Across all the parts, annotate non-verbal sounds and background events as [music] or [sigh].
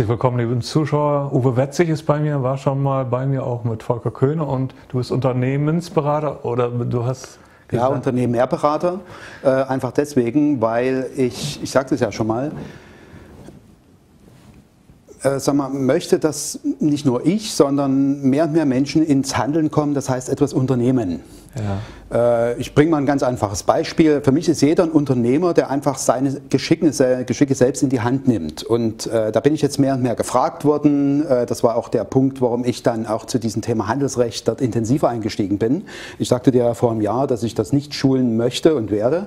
Herzlich willkommen, liebe Zuschauer. Uwe Wetzig ist bei mir, war schon mal bei mir auch mit Volker Köhne und du bist Unternehmensberater oder du hast ja, Unternehmerberater. Äh, einfach deswegen, weil ich, ich sagte es ja schon mal, äh, sag mal, möchte, dass nicht nur ich, sondern mehr und mehr Menschen ins Handeln kommen, das heißt etwas unternehmen. Ja. Äh, ich bringe mal ein ganz einfaches Beispiel. Für mich ist jeder ein Unternehmer, der einfach seine Geschicke, Geschicke selbst in die Hand nimmt. Und äh, da bin ich jetzt mehr und mehr gefragt worden. Äh, das war auch der Punkt, warum ich dann auch zu diesem Thema Handelsrecht dort intensiver eingestiegen bin. Ich sagte dir ja vor einem Jahr, dass ich das nicht schulen möchte und werde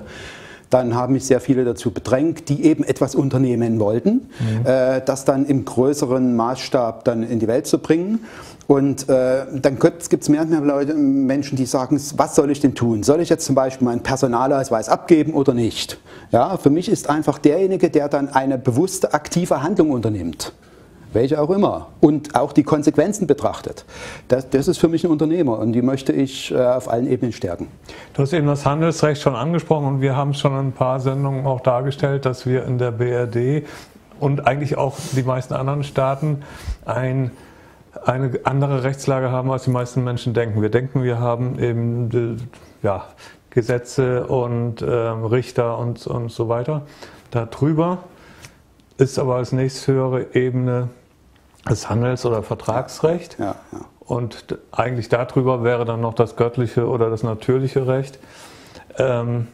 dann haben mich sehr viele dazu bedrängt, die eben etwas unternehmen wollten, mhm. äh, das dann im größeren Maßstab dann in die Welt zu bringen. Und äh, dann gibt es mehr und mehr Leute, Menschen, die sagen, was soll ich denn tun? Soll ich jetzt zum Beispiel meinen Personalausweis abgeben oder nicht? Ja, für mich ist einfach derjenige, der dann eine bewusste, aktive Handlung unternimmt welche auch immer, und auch die Konsequenzen betrachtet. Das, das ist für mich ein Unternehmer und die möchte ich äh, auf allen Ebenen stärken. Du hast eben das Handelsrecht schon angesprochen und wir haben schon in ein paar Sendungen auch dargestellt, dass wir in der BRD und eigentlich auch die meisten anderen Staaten ein eine andere Rechtslage haben, als die meisten Menschen denken. Wir denken, wir haben eben ja, Gesetze und ähm, Richter und, und so weiter. Darüber ist aber als nächsthöhere Ebene das Handels- oder Vertragsrecht. Ja, ja. Und eigentlich darüber wäre dann noch das göttliche oder das natürliche Recht. Ähm,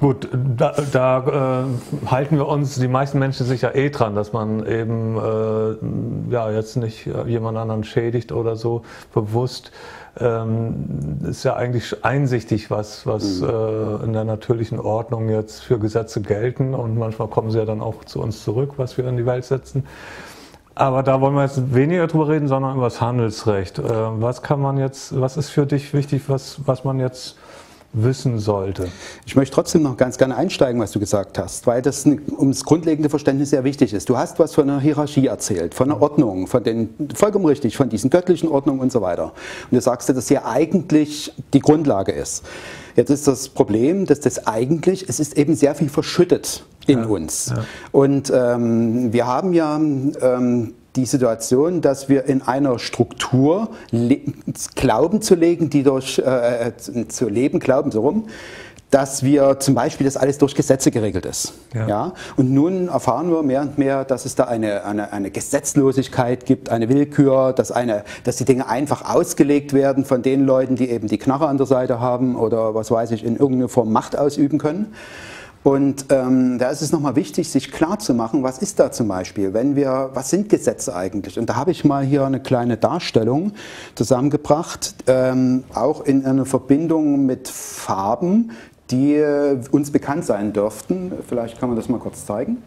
Gut, da, da äh, halten wir uns, die meisten Menschen sich ja eh dran, dass man eben äh, ja jetzt nicht jemand anderen schädigt oder so bewusst. Ähm, ist ja eigentlich einsichtig, was, was mhm. äh, in der natürlichen Ordnung jetzt für Gesetze gelten und manchmal kommen sie ja dann auch zu uns zurück, was wir in die Welt setzen. Aber da wollen wir jetzt weniger drüber reden, sondern über das Handelsrecht. Äh, was kann man jetzt, was ist für dich wichtig, was, was man jetzt wissen sollte. Ich möchte trotzdem noch ganz gerne einsteigen, was du gesagt hast, weil das ums grundlegende Verständnis sehr wichtig ist. Du hast was von einer Hierarchie erzählt, von einer Ordnung, von den, vollkommen richtig, von diesen göttlichen Ordnungen und so weiter. Und du sagst, dass das ja eigentlich die Grundlage ist. Jetzt ist das Problem, dass das eigentlich, es ist eben sehr viel verschüttet in ja, uns. Ja. Und ähm, wir haben ja ähm, die Situation, dass wir in einer Struktur Glauben zu legen, die durch äh, äh, zu leben, glauben so rum, dass wir zum Beispiel das alles durch Gesetze geregelt ist. Ja. ja. Und nun erfahren wir mehr und mehr, dass es da eine, eine, eine Gesetzlosigkeit gibt, eine Willkür, dass, eine, dass die Dinge einfach ausgelegt werden von den Leuten, die eben die Knarre an der Seite haben oder was weiß ich, in irgendeiner Form Macht ausüben können. Und ähm, da ist es nochmal wichtig, sich klar zu machen, was ist da zum Beispiel, wenn wir, was sind Gesetze eigentlich? Und da habe ich mal hier eine kleine Darstellung zusammengebracht, ähm, auch in einer Verbindung mit Farben, die äh, uns bekannt sein dürften. Vielleicht kann man das mal kurz zeigen.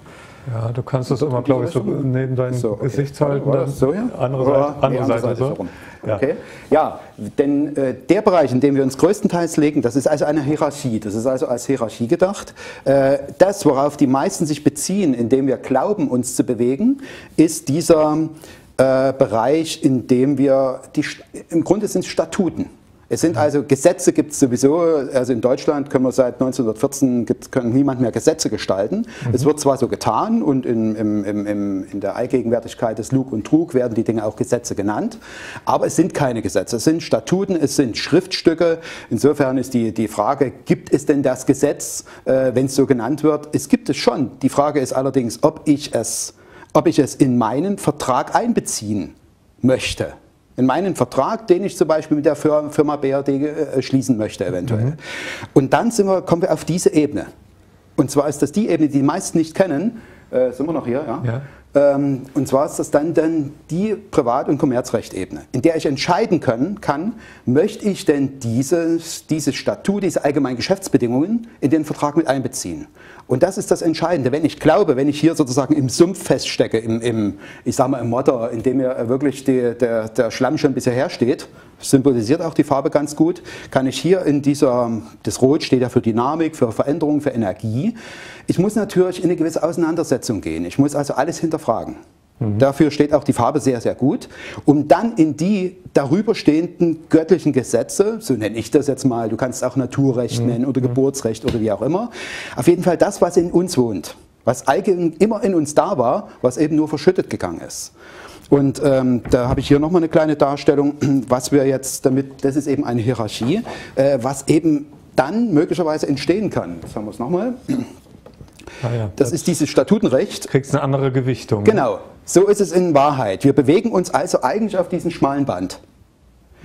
Ja, du kannst das immer, glaube ich, so neben dein so, okay. Gesicht halten. Oder so hier? Andere Seite, andere nee, Seite, Seite so. Ja. Okay. ja, denn äh, der Bereich, in dem wir uns größtenteils legen, das ist also eine Hierarchie. Das ist also als Hierarchie gedacht. Äh, das, worauf die meisten sich beziehen, indem wir glauben, uns zu bewegen, ist dieser äh, Bereich, in dem wir, die, im Grunde sind es Statuten. Es sind also Gesetze gibt es sowieso, also in Deutschland können wir seit 1914 gibt, können niemand mehr Gesetze gestalten. Mhm. Es wird zwar so getan und in, im, im, in der Allgegenwärtigkeit des Lug und Trug werden die Dinge auch Gesetze genannt, aber es sind keine Gesetze, es sind Statuten, es sind Schriftstücke. Insofern ist die, die Frage, gibt es denn das Gesetz, äh, wenn es so genannt wird? Es gibt es schon. Die Frage ist allerdings, ob ich es, ob ich es in meinen Vertrag einbeziehen möchte in meinen Vertrag, den ich zum Beispiel mit der Firma BRD äh, schließen möchte eventuell. Mhm. Und dann wir, kommen wir auf diese Ebene. Und zwar ist das die Ebene, die die meisten nicht kennen. Äh, sind wir noch hier? Ja. ja. Ähm, und zwar ist das dann, dann die Privat- und Kommerzrechtebene, in der ich entscheiden können, kann, möchte ich denn dieses, dieses Statut, diese allgemeinen Geschäftsbedingungen in den Vertrag mit einbeziehen. Und das ist das Entscheidende. Wenn ich glaube, wenn ich hier sozusagen im Sumpf feststecke, im, im ich sage mal im Motter, in dem mir wirklich die, der, der Schlamm schon bisher hersteht, symbolisiert auch die Farbe ganz gut, kann ich hier in dieser, das Rot steht ja für Dynamik, für Veränderung, für Energie. Ich muss natürlich in eine gewisse Auseinandersetzung gehen. Ich muss also alles hinterfragen. Mhm. Dafür steht auch die Farbe sehr, sehr gut. Um dann in die darüber stehenden göttlichen Gesetze, so nenne ich das jetzt mal, du kannst auch Naturrecht mhm. nennen oder mhm. Geburtsrecht oder wie auch immer, auf jeden Fall das, was in uns wohnt, was eigentlich immer in uns da war, was eben nur verschüttet gegangen ist. Und ähm, da habe ich hier nochmal eine kleine Darstellung, [clears throat] was wir jetzt damit, das ist eben eine Hierarchie, äh, was eben dann möglicherweise entstehen kann. Das haben wir es nochmal. Ah ja, das, das ist dieses Statutenrecht. Kriegst eine andere Gewichtung. Genau, so ist es in Wahrheit. Wir bewegen uns also eigentlich auf diesem schmalen Band.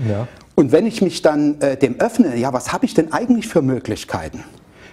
Ja. Und wenn ich mich dann äh, dem öffne, ja, was habe ich denn eigentlich für Möglichkeiten?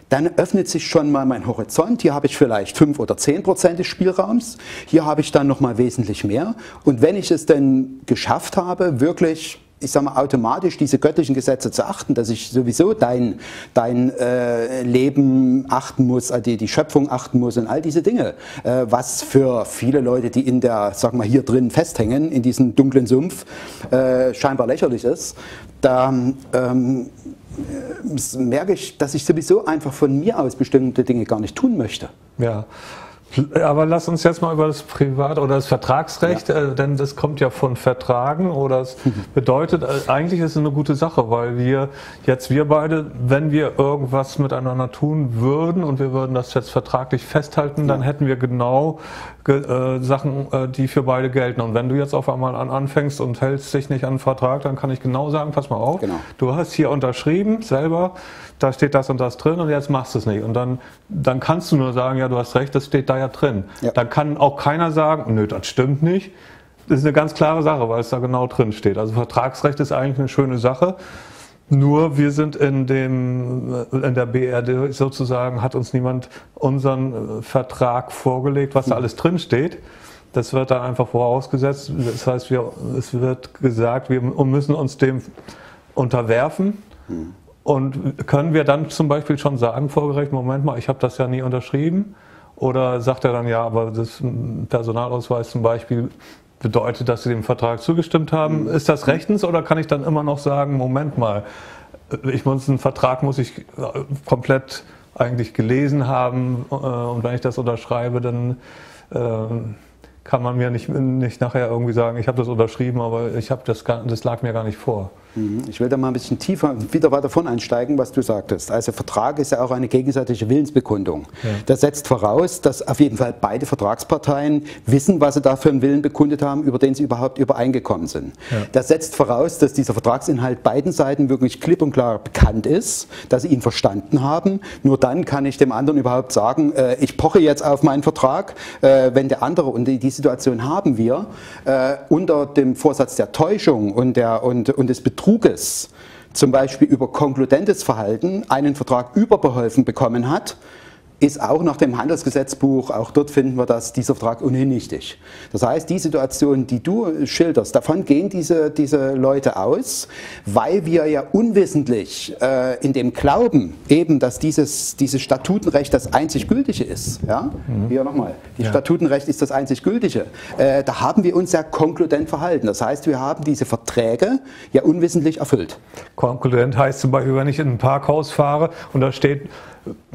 Dann öffnet sich schon mal mein Horizont. Hier habe ich vielleicht 5 oder 10 Prozent des Spielraums. Hier habe ich dann noch mal wesentlich mehr. Und wenn ich es denn geschafft habe, wirklich ich sage mal, automatisch diese göttlichen Gesetze zu achten, dass ich sowieso dein, dein äh, Leben achten muss, also die, die Schöpfung achten muss und all diese Dinge, äh, was für viele Leute, die in der, sag mal, hier drin festhängen, in diesem dunklen Sumpf, äh, scheinbar lächerlich ist, da ähm, äh, merke ich, dass ich sowieso einfach von mir aus bestimmte Dinge gar nicht tun möchte. Ja. Aber lass uns jetzt mal über das Privat- oder das Vertragsrecht, ja. äh, denn das kommt ja von Vertragen oder es [laughs] bedeutet, äh, eigentlich ist es eine gute Sache, weil wir jetzt, wir beide, wenn wir irgendwas miteinander tun würden und wir würden das jetzt vertraglich festhalten, dann hätten wir genau äh, Sachen, äh, die für beide gelten. Und wenn du jetzt auf einmal an, anfängst und hältst dich nicht an den Vertrag, dann kann ich genau sagen, pass mal auf, genau. du hast hier unterschrieben selber, da steht das und das drin und jetzt machst du es nicht. Und dann, dann kannst du nur sagen, ja, du hast recht, das steht da ja drin. Ja. Dann kann auch keiner sagen, nö, das stimmt nicht. Das ist eine ganz klare Sache, weil es da genau drin steht. Also Vertragsrecht ist eigentlich eine schöne Sache. Nur wir sind in, dem, in der BRD sozusagen, hat uns niemand unseren äh, Vertrag vorgelegt, was da alles drin steht. Das wird dann einfach vorausgesetzt. Das heißt, wir, es wird gesagt, wir müssen uns dem unterwerfen. Und können wir dann zum Beispiel schon sagen vor Moment mal, ich habe das ja nie unterschrieben? Oder sagt er dann, ja, aber das Personalausweis zum Beispiel bedeutet, dass Sie dem Vertrag zugestimmt haben. Mhm. Ist das rechtens oder kann ich dann immer noch sagen, Moment mal, ich muss einen Vertrag muss ich äh, komplett eigentlich gelesen haben äh, und wenn ich das unterschreibe, dann äh, kann man mir nicht, nicht nachher irgendwie sagen, ich habe das unterschrieben, aber ich habe das, das lag mir gar nicht vor. Mhm. Ich will da mal ein bisschen tiefer wieder weiter von einsteigen, was du sagtest. Also Vertrag ist ja auch eine gegenseitige Willensbekundung. Ja. Das setzt voraus, dass auf jeden Fall beide Vertragsparteien wissen, was sie da für einen Willen bekundet haben, über den sie überhaupt übereingekommen sind. Ja. Das setzt voraus, dass dieser Vertragsinhalt beiden Seiten wirklich klipp und klar bekannt ist, dass sie ihn verstanden haben. Nur dann kann ich dem anderen überhaupt sagen, äh, ich poche jetzt auf meinen Vertrag, äh, wenn der andere, und die, die Situation haben wir, äh, unter dem Vorsatz der Täuschung und, der, und, und des Betrugs Betruges, zum Beispiel über konkludentes Verhalten, einen Vertrag überbeholfen bekommen hat, ist auch nach dem Handelsgesetzbuch, auch dort finden wir das, dieser Vertrag ohnehin nichtig. Das heißt, die Situation, die du schilderst, davon gehen diese, diese Leute aus, weil wir ja unwissentlich äh, in dem Glauben eben, dass dieses, dieses Statutenrecht das einzig gültige ist. Ja? Mhm. Hier nochmal, das ja. Statutenrecht ist das einzig gültige. Äh, da haben wir uns ja konkludent verhalten. Das heißt, wir haben diese Verträge ja unwissentlich erfüllt. Konkludent heißt zum Beispiel, wenn ich in ein Parkhaus fahre und da steht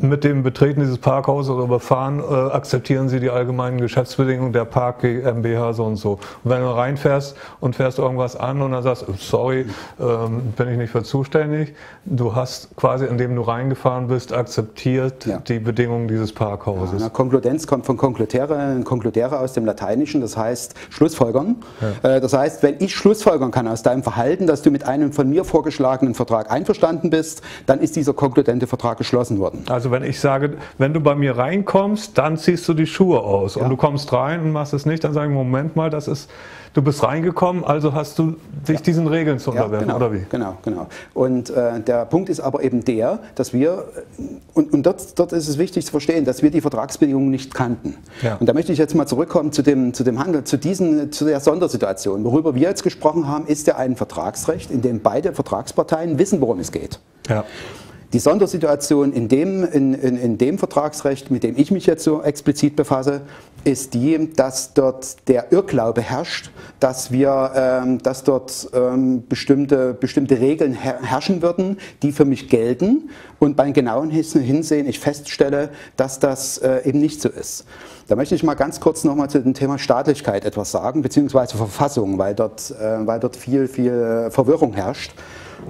mit dem Betreten dieses Parkhauses oder Befahren äh, akzeptieren Sie die allgemeinen Geschäftsbedingungen der Park GmbH so und so. Und wenn du reinfährst und fährst irgendwas an und dann sagst, sorry, ähm, bin ich nicht für zuständig, du hast quasi, indem du reingefahren bist, akzeptiert ja. die Bedingungen dieses Parkhauses. Ja, Konkludenz kommt von Konkludere, Konkludere aus dem Lateinischen, das heißt Schlussfolgern. Ja. Äh, das heißt, wenn ich Schlussfolgern kann aus deinem Verhalten, dass du mit einem von mir vorgeschlagenen Vertrag einverstanden bist, dann ist dieser konkludente Vertrag geschlossen worden. Also wenn ich sage, wenn du bei mir reinkommst, dann ziehst du die Schuhe aus ja. und du kommst rein und machst es nicht, dann sage ich, Moment mal, das ist, du bist reingekommen, also hast du dich ja. diesen Regeln zu unterwerfen, ja, genau, oder wie? Genau, genau. Und äh, der Punkt ist aber eben der, dass wir, und, und dort, dort ist es wichtig zu verstehen, dass wir die Vertragsbedingungen nicht kannten. Und da möchte ich jetzt mal zurückkommen zu dem, zu dem Handel, zu, diesen, zu der Sondersituation. Worüber wir jetzt gesprochen haben, ist ja ein Vertragsrecht, in dem beide Vertragsparteien wissen, worum es geht. Ja. Die Sondersituation in dem, in, in, in dem Vertragsrecht, mit dem ich mich jetzt so explizit befasse, ist die, dass dort der Irrglaube herrscht, dass wir, ähm, dass dort ähm, bestimmte, bestimmte Regeln her herrschen würden, die für mich gelten und beim genauen Hinsehen ich feststelle, dass das äh, eben nicht so ist. Da möchte ich mal ganz kurz nochmal zu dem Thema Staatlichkeit etwas sagen, beziehungsweise Verfassung, weil dort, äh, weil dort viel, viel Verwirrung herrscht.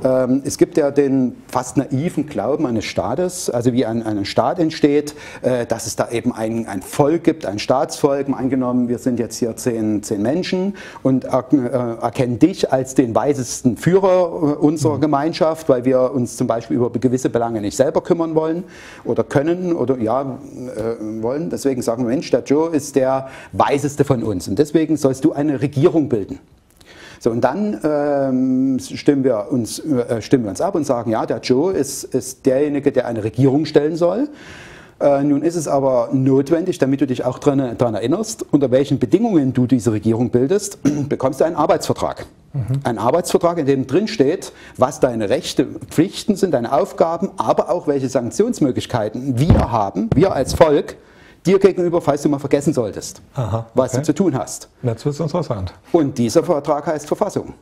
Ähm, es gibt ja den fast naiven Glauben eines Staates, also wie ein, ein Staat entsteht, äh, dass es da eben ein, ein Volk gibt, ein Staatsvolk. Angenommen, wir sind jetzt hier zehn, zehn Menschen und äh, erkennen dich als den weisesten Führer äh, unserer mhm. Gemeinschaft, weil wir uns zum Beispiel über gewisse Belange nicht selber kümmern wollen oder können oder ja wollen. Deswegen sagen wir, Mensch, der Joe ist der weiseste von uns und deswegen sollst du eine Regierung bilden. So, und dann ähm, stimmen, wir uns, äh, stimmen wir uns ab und sagen, ja, der Joe ist, ist derjenige, der eine Regierung stellen soll. Äh, nun ist es aber notwendig, damit du dich auch daran erinnerst, unter welchen Bedingungen du diese Regierung bildest, [clears throat] bekommst du einen Arbeitsvertrag. Mhm. Ein Arbeitsvertrag, in dem drin steht, was deine Rechte, Pflichten sind, deine Aufgaben, aber auch welche Sanktionsmöglichkeiten wir haben, wir als Volk, dir gegenüber, falls du mal vergessen solltest, Aha, okay. was du zu tun hast. Jetzt wird es interessant. Und dieser Vertrag heißt Verfassung.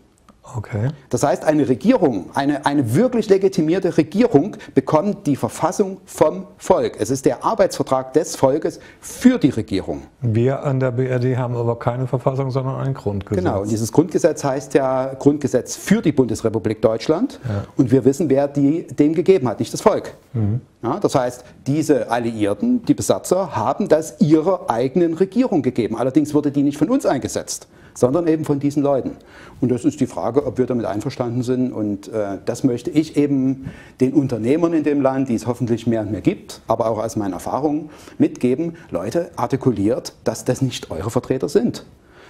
Okay. Das heißt, eine Regierung, eine, eine wirklich legitimierte Regierung bekommt die Verfassung vom Volk. Es ist der Arbeitsvertrag des Volkes für die Regierung. Wir an der BRD haben aber keine Verfassung, sondern ein Grundgesetz. Genau, und dieses Grundgesetz heißt ja Grundgesetz für die Bundesrepublik Deutschland. Ja. Und wir wissen, wer die, dem gegeben hat, nicht das Volk. Mhm. Ja, das heißt, diese Alliierten, die Besatzer, haben das ihrer eigenen Regierung gegeben. Allerdings wurde die nicht von uns eingesetzt sondern eben von diesen Leuten. Und das ist die Frage, ob wir damit einverstanden sind. Und äh, das möchte ich eben den Unternehmern in dem Land, die es hoffentlich mehr und mehr gibt, aber auch aus meinen Erfahrungen mitgeben. Leute, artikuliert, dass das nicht eure Vertreter sind.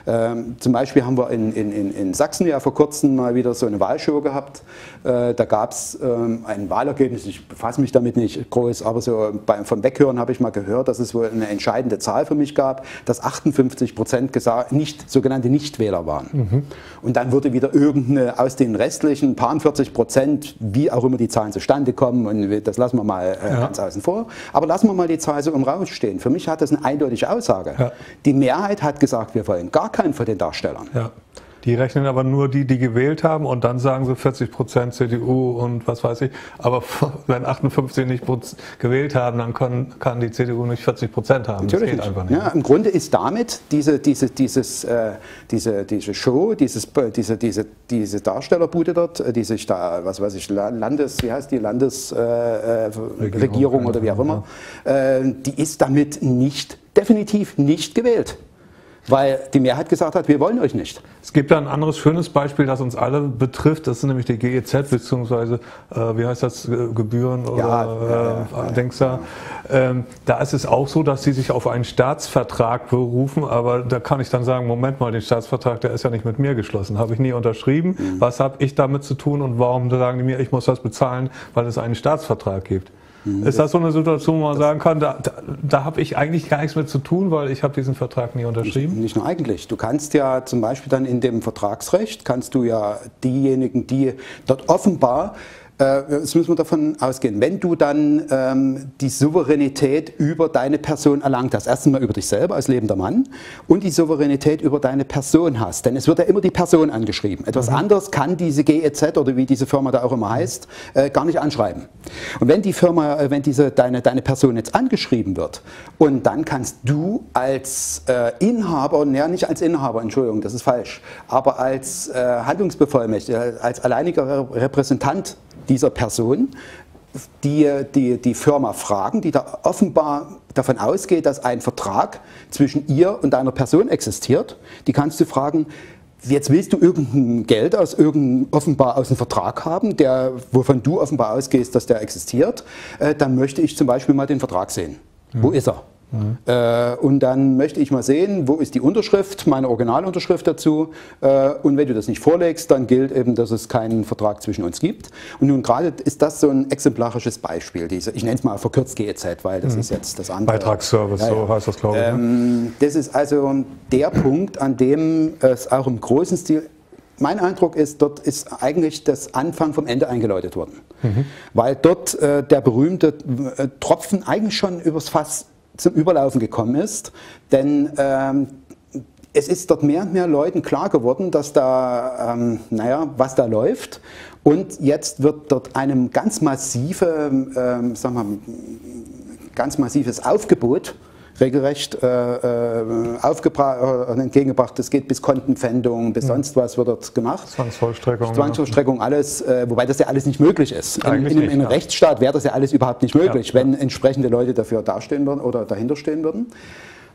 Ähm, zum Beispiel haben wir in, in, in Sachsen ja vor kurzem mal wieder so eine Wahlshow gehabt. Äh, da gab es ähm, ein Wahlergebnis, ich befasse mich damit nicht groß, aber so beim, vom Weghören habe ich mal gehört, dass es wohl eine entscheidende Zahl für mich gab, dass 58 Prozent nicht, sogenannte Nichtwähler waren. Mhm. Und dann wurde wieder irgendeine aus den restlichen paar 40 Prozent, wie auch immer die Zahlen zustande kommen, und das lassen wir mal äh, ja. ganz außen vor, aber lassen wir mal die Zahl so im Raum stehen. Für mich hat das eine eindeutige Aussage. Ja. Die Mehrheit hat gesagt, wir wollen gar keinen von den Darstellern. Ja. Die rechnen aber nur die, die gewählt haben und dann sagen sie 40 Prozent CDU und was weiß ich. Aber [laughs] wenn 58 nicht gewählt haben, dann kann, kann die CDU nicht 40 Prozent haben. Natürlich das geht nicht. einfach nicht. Ja, Im Grunde ist damit diese, diese, dieses, äh, diese, diese Show, dieses, diese, diese, diese Darstellerbude dort, äh, diese was weiß ich, Landes, wie heißt die, Landesregierung äh, oder wie auch immer, ja. äh, die ist damit nicht, definitiv nicht gewählt weil die Mehrheit gesagt hat, wir wollen euch nicht. Es gibt da ein anderes schönes Beispiel, das uns alle betrifft. Das ist nämlich die GEZ, beziehungsweise, äh, wie heißt das, Gebühren oder ja, äh, ja, denkst du? Ähm, da ist es auch so, dass sie sich auf einen Staatsvertrag berufen, aber da kann ich dann sagen, Moment mal, den Staatsvertrag, der ist ja nicht mit mir geschlossen, habe ich nie unterschrieben. Mhm. Was habe ich damit zu tun und warum sagen die mir, ich muss das bezahlen, weil es einen Staatsvertrag gibt? Mhm. Ist das so eine Situation, wo man sagen kann, da, da, da habe ich eigentlich gar nichts mit zu tun, weil ich habe diesen Vertrag nie unterschrieben? Nicht, nicht, nur eigentlich. Du kannst ja zum Beispiel dann in dem Vertragsrecht, kannst du ja diejenigen, die dort offenbar Jetzt müssen wir davon ausgehen, wenn du dann ähm, die Souveränität über deine Person erlangt hast, erstens mal über dich selber als lebender Mann und die Souveränität über deine Person hast, denn es wird ja immer die Person angeschrieben. Etwas mhm. anderes kann diese GEZ oder wie diese Firma da auch immer heißt, äh, gar nicht anschreiben. Und wenn die Firma, äh, wenn diese, deine, deine Person jetzt angeschrieben wird und dann kannst du als äh, Inhaber, ja nicht als Inhaber, Entschuldigung, das ist falsch, aber als äh, Handlungsbevollmächtigter, als alleiniger Repräsentant dieser Person, die, die die Firma fragen, die da offenbar davon ausgeht, dass ein Vertrag zwischen ihr und einer Person existiert. Die kannst du fragen, jetzt willst du irgendein Geld aus irgendein, offenbar aus einem Vertrag haben, der, wovon du offenbar ausgehst, dass der existiert, äh, dann möchte ich zum Beispiel mal den Vertrag sehen. Mhm. Wo ist er? Äh, und dann möchte ich mal sehen, wo ist die Unterschrift, meine Originalunterschrift dazu. Äh, und wenn du das nicht vorlegst, dann gilt eben, dass es keinen Vertrag zwischen uns gibt. Und nun gerade ist das so ein exemplarisches Beispiel. Diese, ich nenne es mal verkürzt GEZ, weil das mhm. ist jetzt das andere. Beitragsservice, ja, ja. so heißt das, glaube ich. Ne? Ähm, das ist also der Punkt, an dem es auch im großen Stil mein Eindruck ist, dort ist eigentlich das Anfang vom Ende eingeläutet worden. Mhm. Weil dort äh, der berühmte äh, Tropfen eigentlich schon übers Fass zum Überlaufen gekommen ist. Denn ähm, es ist dort mehr und mehr Leuten klar geworden, dass da, ähm, naja, was da läuft. Und jetzt wird dort einem ganz massive, ähm, sagen wir, ganz massives Aufgebot regelrecht äh, äh aufgebracht, äh, entgegengebracht. Das geht bis Kontenpfändung, bis mhm. sonst was wird dort gemacht. Zwangsvollstreckung. Zwangsvollstreckung, alles, äh, wobei das ja alles nicht möglich ist. In, in, in, einem ja. Rechtsstaat wäre das ja alles überhaupt nicht möglich, ja, wenn entsprechende Leute dafür dastehen würden oder dahinter stehen würden.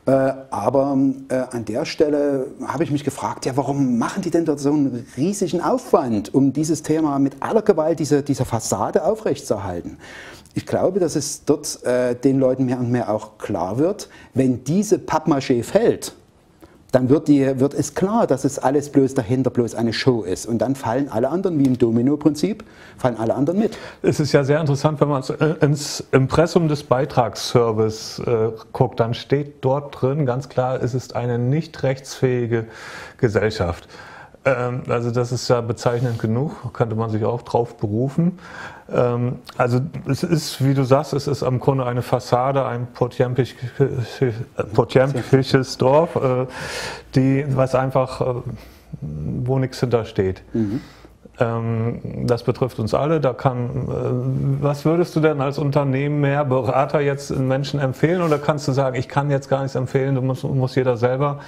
Äh, aber äh, an der Stelle habe ich mich gefragt, ja, warum machen die denn dort so einen riesigen Aufwand, um dieses Thema mit aller Gewalt, diese, diese Fassade aufrechtzuerhalten? Ich glaube, dass es dort äh, den Leuten mehr und mehr auch klar wird, wenn diese Pappmaché fällt, dann wird, die, wird es klar, dass es alles bloß dahinter bloß eine Show ist. Und dann fallen alle anderen, wie im Domino-Prinzip, fallen alle anderen mit. Es ist ja sehr interessant, wenn man ins Impressum des Beitragsservice äh, guckt, dann steht dort drin ganz klar, es ist eine nicht rechtsfähige Gesellschaft. Ähm, also das ist ja bezeichnend genug, könnte man sich auch drauf berufen. Ähm, also es ist, wie du sagst, es ist im Grunde eine Fassade, ein potjempisches Dorf, äh, die, was einfach, äh, wo nichts hintersteht. Mhm. Ähm, das betrifft uns alle. Da kann, äh, was würdest du denn als Unternehmen mehr Berater jetzt Menschen empfehlen oder kannst du sagen, ich kann jetzt gar nichts empfehlen, du musst, muss jeder selber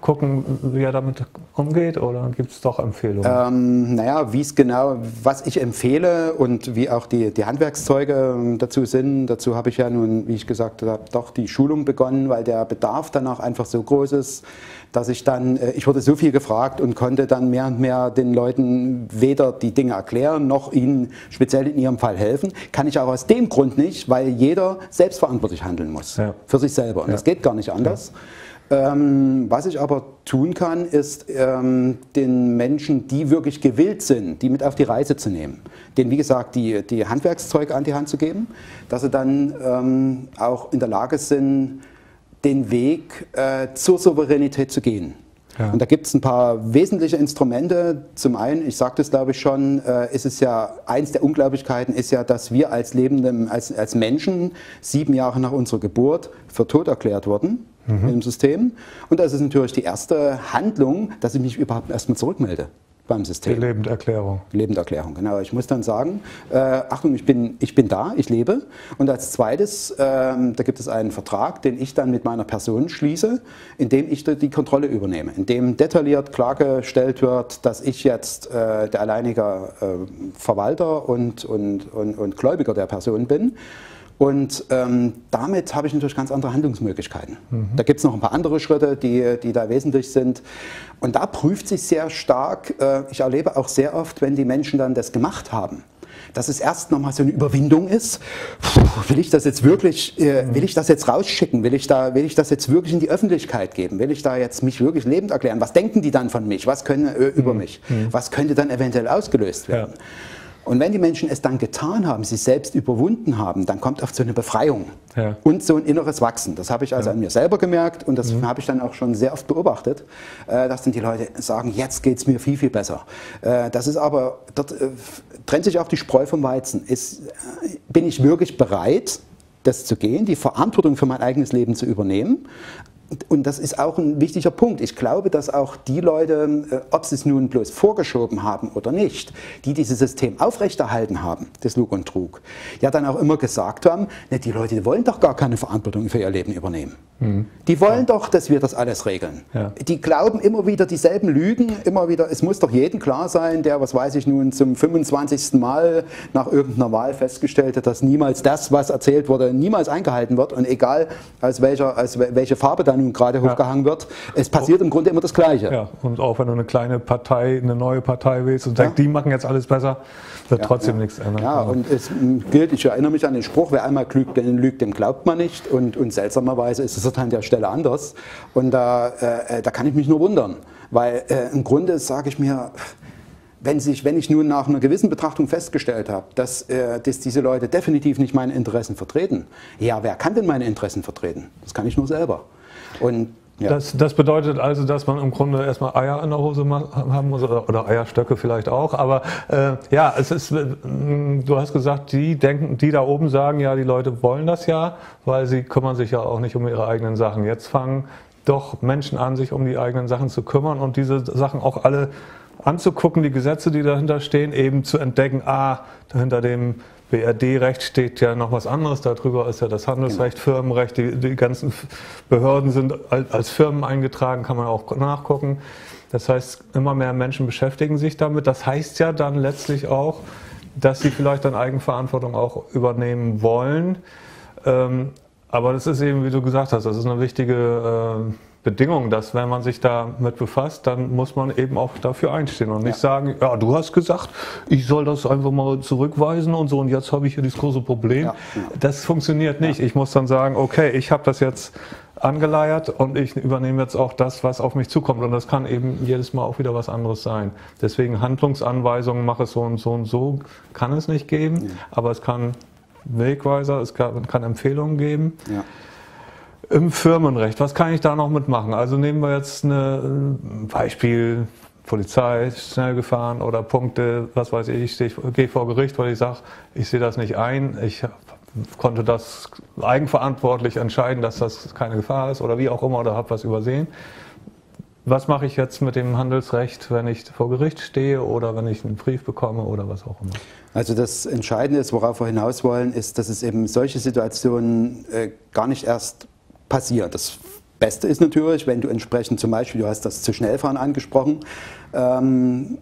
gucken, wie er damit umgeht oder gibt es doch Empfehlungen? Ähm, naja, wie es genau, was ich empfehle und wie auch die, die Handwerkszeuge dazu sind, dazu habe ich ja nun, wie ich gesagt habe, doch die Schulung begonnen, weil der Bedarf danach einfach so groß ist, dass ich dann, äh, ich wurde so viel gefragt und konnte dann mehr und mehr den Leuten weder die Dinge erklären, noch ihnen speziell in ihrem Fall helfen. Kann ich auch aus dem Grund nicht, weil jeder selbstverantwortlich handeln muss. Ja. Für sich selber. Und ja. das geht gar nicht anders. Ja. Ähm, was ich aber tun kann, ist ähm, den Menschen, die wirklich gewillt sind, die mit auf die Reise zu nehmen, denen, wie gesagt, die, die Handwerkszeuge an die Hand zu geben, dass sie dann ähm, auch in der Lage sind, den Weg äh, zur Souveränität zu gehen. Ja. Und da gibt es ein paar wesentliche Instrumente. Zum einen, ich sagte es glaube ich schon, äh, ist es ja, eins der Unglaublichkeiten ist ja, dass wir als Lebende, als, als Menschen sieben Jahre nach unserer Geburt für tot erklärt wurden mhm. im System. Und das ist natürlich die erste Handlung, dass ich mich überhaupt erstmal zurückmelde beim System. Die Lebenderklärung. Lebenderklärung, genau. Ich muss dann sagen, äh, Achtung, ich bin, ich bin da, ich lebe. Und als zweites, äh, da gibt es einen Vertrag, den ich dann mit meiner Person schließe, in dem ich die Kontrolle übernehme, in dem detailliert klargestellt wird, dass ich jetzt äh, der alleinige äh, Verwalter und, und, und, und Gläubiger der Person bin. Und ähm, damit habe ich natürlich ganz andere Handlungsmöglichkeiten. Mhm. Da gibt es noch ein paar andere Schritte, die, die da wesentlich sind. Und da prüft sich sehr stark, äh, ich erlebe auch sehr oft, wenn die Menschen dann das gemacht haben, dass es erst nochmal so eine Überwindung ist. Puh, will ich das jetzt wirklich, äh, mhm. will ich das jetzt rausschicken? Will ich, da, will ich das jetzt wirklich in die Öffentlichkeit geben? Will ich da jetzt mich wirklich lebend erklären? Was denken die dann von mich? Was können äh, über mhm. mich? Mhm. Was könnte dann eventuell ausgelöst werden? Ja. Und wenn die Menschen es dann getan haben, sich selbst überwunden haben, dann kommt oft so eine Befreiung ja. und so ein inneres Wachsen. Das habe ich also ja. an mir selber gemerkt und das mhm. habe ich dann auch schon sehr oft beobachtet, äh, dass dann die Leute sagen, jetzt geht es mir viel, viel besser. Äh, das ist aber, dort äh, trennt sich auch die Spreu vom Weizen. Ist, bin ich wirklich bereit, das zu gehen, die Verantwortung für mein eigenes Leben zu übernehmen, und das ist auch ein wichtiger Punkt. Ich glaube, dass auch die Leute, äh, ob sie es nun bloß vorgeschoben haben oder nicht, die dieses System aufrechterhalten haben, das Lug und Trug, ja dann auch immer gesagt haben, ne, die Leute die wollen doch gar keine Verantwortung für ihr Leben übernehmen. Mhm. Die wollen ja. doch, dass wir das alles regeln. Ja. Die glauben immer wieder dieselben Lügen, immer wieder, es muss doch jedem klar sein, der, was weiß ich nun, zum 25. Mal nach irgendeiner Wahl festgestellt hat, dass niemals das, was erzählt wurde, niemals eingehalten wird und egal, aus welcher, aus welche Farbe dann nun gerade hochgehangen wird. Es passiert im Grunde immer das Gleiche. Ja, und auch wenn du eine kleine Partei, eine neue Partei willst und sagst, die machen jetzt alles besser, wird trotzdem nichts ändern. Ja, und es gilt, ich erinnere mich an den Spruch, wer einmal lügt, lügt dem glaubt man nicht. Und, und seltsamerweise ist es an der Stelle anders. Und da, äh, äh, da kann ich mich nur wundern. Weil äh, im Grunde sage ich mir, wenn, sich, wenn ich nun nach einer gewissen Betrachtung festgestellt habe, dass, äh, dass diese Leute definitiv nicht meine Interessen vertreten, ja, wer kann denn meine Interessen vertreten? Das kann ich nur selber. Und ja. Das, das, bedeutet also, dass man im Grunde erstmal Eier in der Hose haben muss oder, Eierstöcke vielleicht auch. Aber äh, ja, es ist, äh, du hast gesagt, die denken, die da oben sagen, ja, die Leute wollen das ja, weil sie kümmern sich ja auch nicht um ihre eigenen Sachen. Jetzt fangen doch Menschen an, sich um die eigenen Sachen zu kümmern und diese Sachen auch alle anzugucken, die Gesetze, die dahinter stehen, eben zu entdecken, ah, dahinter dem BRD-Recht steht ja noch was anderes, darüber ist ja das Handelsrecht, genau. Firmenrecht, die, die ganzen Behörden sind als Firmen eingetragen, kann man auch nachgucken. Das heißt, immer mehr Menschen beschäftigen sich damit. Das heißt ja dann letztlich auch, dass sie vielleicht dann Eigenverantwortung auch übernehmen wollen. Ähm, aber das ist eben, wie du gesagt hast, das ist eine wichtige äh, Bedingung, dass wenn man sich damit befasst, dann muss man eben auch dafür einstehen und nicht ja. sagen, ja, du hast gesagt, ich soll das einfach mal zurückweisen und so und jetzt habe ich hier dieses große Problem. Ja, genau. Das funktioniert nicht. Ich muss dann sagen, okay, ich habe das jetzt angeleiert und ich übernehme jetzt auch das, was auf mich zukommt. Und das kann eben jedes Mal auch wieder was anderes sein. Deswegen Handlungsanweisungen, mache es so und so und so, kann es nicht geben, ja. aber es kann Wegweiser, es kann, kann Empfehlungen geben. Im Firmenrecht, was kann ich da noch mitmachen? Also nehmen wir jetzt ein Beispiel, Polizei, schnell gefahren oder Punkte, was weiß ich, ich gehe vor Gericht, weil ich sage, ich sehe das nicht ein, ich konnte das eigenverantwortlich entscheiden, dass das keine Gefahr ist oder wie auch immer oder habe was übersehen. Was mache ich jetzt mit dem Handelsrecht, wenn ich vor Gericht stehe oder wenn ich einen Brief bekomme oder was auch immer? Also das Entscheidende ist, worauf wir hinaus wollen, ist, dass es eben solche Situationen äh, gar nicht erst passiert. Das Beste ist natürlich, wenn du entsprechend zum Beispiel, du hast das zu Schnellfahren angesprochen, ähm,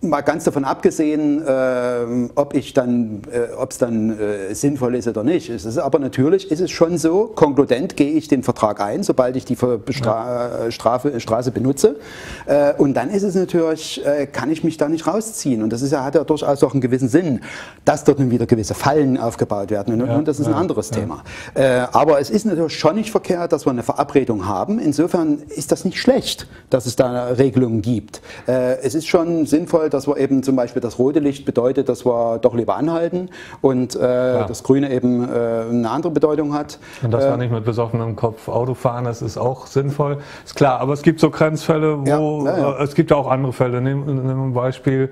Mal ganz davon abgesehen, äh, ob ich dann, äh, es dann äh, sinnvoll ist oder nicht. Es ist aber natürlich ist es schon so, konkludent gehe ich den Vertrag ein, sobald ich die Stra ja. Strafe, Straße benutze. Äh, und dann ist es natürlich, äh, kann ich mich da nicht rausziehen. Und das ist ja, hat ja durchaus auch einen gewissen Sinn, dass dort nun wieder gewisse Fallen aufgebaut werden. Und, ja, und das ist ja, ein anderes Thema. Äh, aber es ist natürlich schon nicht verkehrt, dass wir eine Verabredung haben. Insofern ist das nicht schlecht, dass es da Regelungen gibt. es ist schon sinnvoll, dass wir eben zum Beispiel das rote Licht bedeutet, dass wir doch lieber anhalten und äh, ja. das grüne eben äh, eine andere Bedeutung hat. Und dass äh, man nicht mit besoffenem Kopf Auto fahren, das ist auch sinnvoll. Ist klar, aber es gibt so Grenzfälle, wo ja, ja, äh, es gibt auch andere Fälle. Nehmen wir ein Beispiel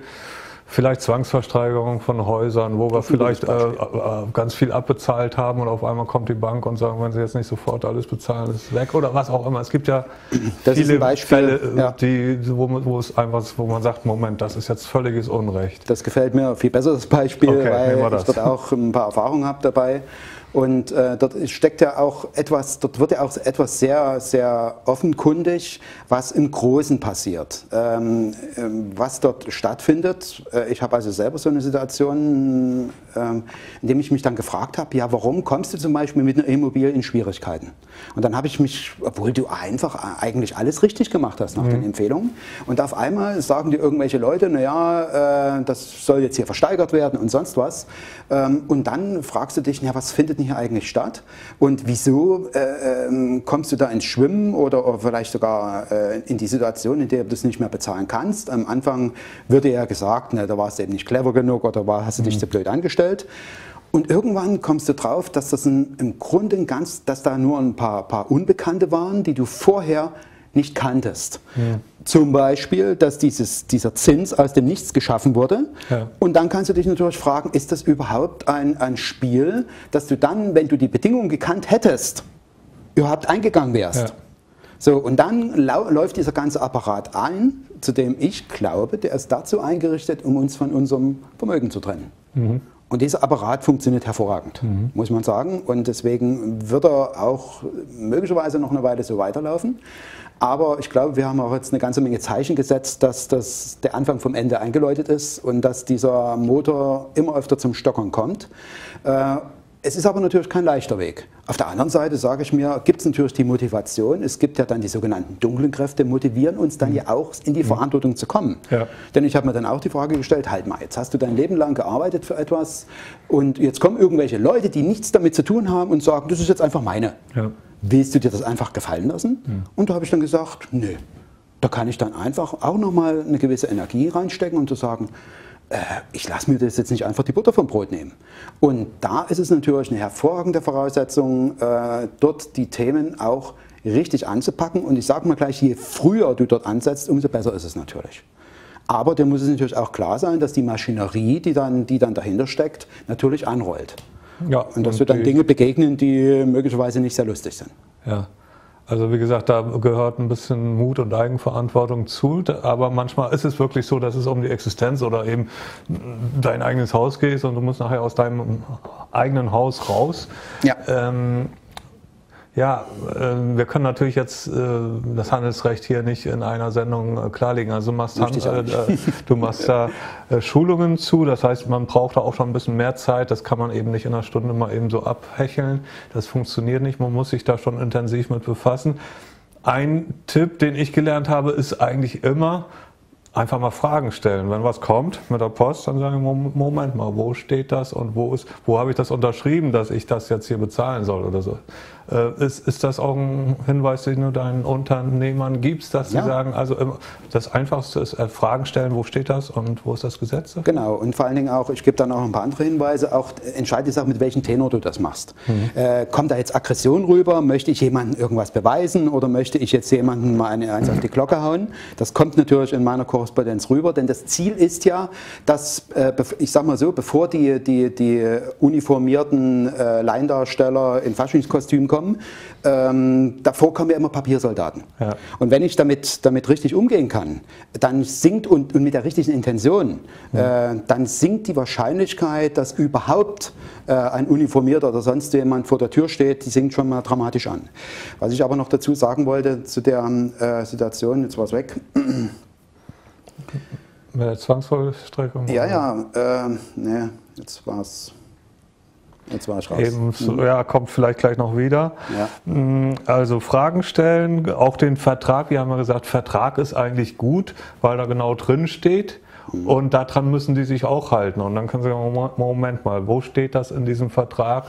vielleicht Zwangsversteigerung von Häusern, wo wir vielleicht äh, äh, ganz viel abbezahlt haben und auf einmal kommt die Bank und sagt, wenn sie jetzt nicht sofort alles bezahlen, ist es weg oder was auch immer. Es gibt ja das viele Beispiel, Fälle, äh, ja. die, wo, wo, es einfach, wo man sagt, Moment, das ist jetzt völliges Unrecht. Das gefällt mir viel besser, das Beispiel, okay, weil ich dort auch ein paar Erfahrungen habe dabei. Und äh, dort steckt ja auch etwas, dort wird ja auch etwas sehr, sehr offenkundig, was im Großen passiert, ähm, ähm was dort stattfindet. Äh, ich habe also selber so eine Situation, ähm, in dem ich mich dann gefragt habe, ja, warum kommst du zum Beispiel mit einer Immobilie in Schwierigkeiten? Und dann habe ich mich, obwohl du einfach eigentlich alles richtig gemacht hast nach mhm. den Empfehlungen, und auf einmal sagen dir irgendwelche Leute, naja, äh, das soll jetzt hier versteigert werden und sonst was. Ähm, und dann fragst du dich, ja, was findet denn hier eigentlich statt? Und wieso äh, ähm, kommst du da ins Schwimmen oder, vielleicht sogar äh, in die Situation, in der du das nicht mehr bezahlen kannst? Am Anfang würde ja gesagt, na, da warst du eben nicht clever genug oder war, hast du dich mhm. zu blöd angestellt. Und irgendwann kommst du drauf, dass das ein, im Grunde ganz, dass da nur ein paar, paar Unbekannte waren, die du vorher nicht kanntest. Ja. Zum Beispiel, dass dieses, dieser Zins aus dem Nichts geschaffen wurde. Ja. Und dann kannst du dich natürlich fragen, ist das überhaupt ein, ein Spiel, dass du dann, wenn du die Bedingungen gekannt hättest, überhaupt eingegangen wärst? Ja. So, und dann läuft dieser ganze Apparat ein, zu dem ich glaube, der ist dazu eingerichtet, um uns von unserem Vermögen zu trennen. Mhm. Und dieser Apparat funktioniert hervorragend, mhm. muss man sagen. Und deswegen wird er auch möglicherweise noch eine Weile so weiterlaufen. Aber ich glaube, wir haben auch jetzt eine ganze Menge Zeichen gesetzt, dass das der Anfang vom Ende eingeläutet ist und dass dieser Motor immer öfter zum Stockern kommt. Es ist aber natürlich kein leichter Weg. Auf der anderen Seite sage ich mir, gibt es natürlich die Motivation. Es gibt ja dann die sogenannten dunklen Kräfte, motivieren uns dann mhm. ja auch in die mhm. Verantwortung zu kommen. Ja. Denn ich habe mir dann auch die Frage gestellt, halt mal, jetzt hast du dein Leben lang gearbeitet für etwas und jetzt kommen irgendwelche Leute, die nichts damit zu tun haben und sagen, das ist jetzt einfach meine. Ja. Willst du dir das einfach gefallen lassen? Mhm. Und da habe ich dann gesagt, nö. Da kann ich dann einfach auch nochmal eine gewisse Energie reinstecken und zu sagen, ich lasse mir das jetzt nicht einfach die Butter vom Brot nehmen. Und da ist es natürlich eine hervorragende Voraussetzung, äh, dort die Themen auch richtig anzupacken. Und ich sage mal gleich, je früher du dort ansetzt, umso besser ist es natürlich. Aber dir muss es natürlich auch klar sein, dass die Maschinerie, die dann, die dann dahinter steckt, natürlich anrollt. Ja, und dass und wir dann Dinge begegnen, die möglicherweise nicht sehr lustig sind. Ja. Also wie gesagt, da gehört ein bisschen Mut und Eigenverantwortung zu, aber manchmal ist es wirklich so, dass es um die Existenz oder eben dein eigenes Haus geht und du musst nachher aus deinem eigenen Haus raus. Ja. Ähm, ja, äh, wir können natürlich jetzt äh, das Handelsrecht hier nicht in einer Sendung äh, klarlegen. Also du machst, äh, du machst da Schulungen zu, das heißt, man braucht da auch schon ein bisschen mehr Zeit. Das kann man eben nicht in einer Stunde mal eben so abhecheln. Das funktioniert nicht. Man muss sich da schon intensiv mit befassen. Ein Tipp, den ich gelernt habe, ist eigentlich immer, einfach mal Fragen stellen. Wenn was kommt mit der Post, dann sagen wir, Moment mal, wo steht das und wo ist, wo habe ich das unterschrieben, dass ich das jetzt hier bezahlen soll oder so. Äh, ist, ist das auch ein Hinweis, den du deinen Unternehmern gibst, dass sie ja. sagen, also das Einfachste ist äh, Fragen stellen, wo steht das und wo ist das Gesetz? Dafür? Genau, und vor allen Dingen auch, ich gebe dann auch ein paar andere Hinweise, auch entscheide die mit welchem Tenor du das machst. Mhm. Äh, kommt da jetzt Aggression rüber? Möchte ich jemandem irgendwas beweisen oder möchte ich jetzt jemandem mal eine eins auf die Glocke hauen? Das kommt natürlich in meiner Korrespondenz rüber, denn das Ziel ist ja, dass, äh, ich sag mal so, bevor die, die, die uniformierten äh, Laiendarsteller in Faschingskostüm kommen, kommen. Ähm, davor kommen ja immer Papiersoldaten. Ja. Und wenn ich damit, damit richtig umgehen kann, dann sinkt und, und mit der richtigen Intention, ja. äh, dann sinkt die Wahrscheinlichkeit, dass überhaupt äh, ein Uniformierter oder sonst jemand vor der Tür steht, die sinkt schon mal dramatisch an. Was ich aber noch dazu sagen wollte zu der äh, Situation, jetzt war es weg. Mit der Zwangsvollstreckung? Ja, ja, äh, ne, jetzt war es Jetzt war ich raus. Eben, mhm. Ja, kommt vielleicht gleich noch wieder. Ja. Mm, also Fragen stellen, auch den Vertrag. Wir haben ja gesagt, Vertrag ist eigentlich gut, weil da genau drin steht. Mhm. Und daran müssen die sich auch halten. Und dann können sie sagen, Moment mal, wo steht das in diesem Vertrag,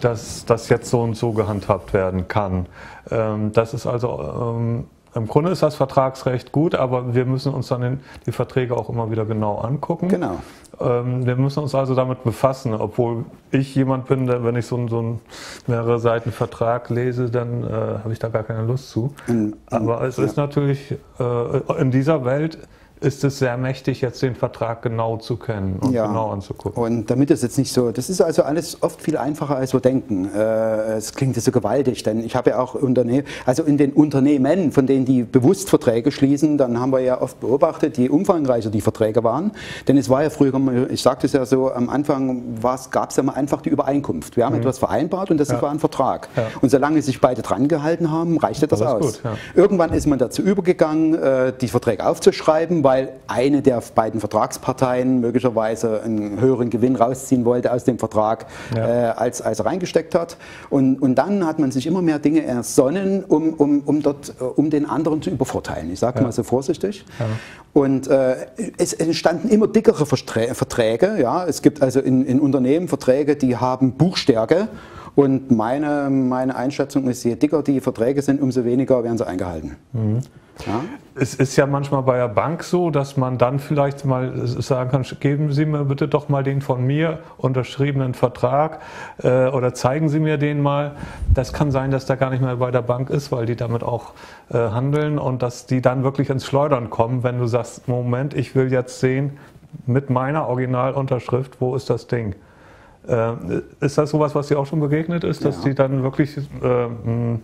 dass das jetzt so und so gehandhabt werden kann? Ähm, das ist also ähm, im Grunde ist das Vertragsrecht gut, aber wir müssen uns dann die Verträge auch immer wieder genau angucken. Genau. Ähm, wir müssen uns also damit befassen, obwohl ich jemand bin, der, wenn ich so, so einen mehrere Seiten Vertrag lese, dann äh, habe ich da gar keine Lust zu. In, in, Aber es ja. ist natürlich äh, in dieser Welt ist es sehr mächtig, jetzt den Vertrag genau zu kennen und ja. genau anzugucken. Und damit es jetzt nicht so, das ist also alles oft viel einfacher, als wir denken. Äh, es klingt so gewaltig, denn ich habe ja auch Unternehmen, also in den Unternehmen, von denen die bewusst Verträge schließen, dann haben wir ja oft beobachtet, je umfangreicher die Verträge waren. Denn es war ja früher, ich sagte es ja so, am Anfang gab es ja mal einfach die Übereinkunft. Wir haben mhm. etwas vereinbart und das ja. war ein Vertrag. Ja. Und solange sich beide dran gehalten haben, reichte das, das aus. Gut, Irgendwann ist man dazu übergegangen, äh, die Verträge aufzuschreiben, weil weil eine der beiden Vertragsparteien möglicherweise einen höheren Gewinn rausziehen wollte aus dem Vertrag, ja. äh, als, als er reingesteckt hat. Und, und dann hat man sich immer mehr Dinge ersonnen, um, um, um, dort, äh, um den anderen zu übervorteilen. Ich sage ja. mal so vorsichtig. Ja. Und äh, es entstanden immer dickere Verträge. Ja? Es gibt also in, in Unternehmen Verträge, die haben Buchstärke. Und meine, meine Einschätzung ist, je dicker die Verträge sind, umso weniger werden sie eingehalten. Mhm. Es ist ja manchmal bei der Bank so, dass man dann vielleicht mal sagen kann, geben Sie mir bitte doch mal den von mir unterschriebenen Vertrag äh, oder zeigen Sie mir den mal. Das kann sein, dass der gar nicht mehr bei der Bank ist, weil die damit auch äh, handeln und dass die dann wirklich ins Schleudern kommen, wenn du sagst, Moment, ich will jetzt sehen, mit meiner Originalunterschrift, wo ist das Ding? Äh, ist das sowas, was dir auch schon begegnet ist, dass ja. die dann wirklich äh,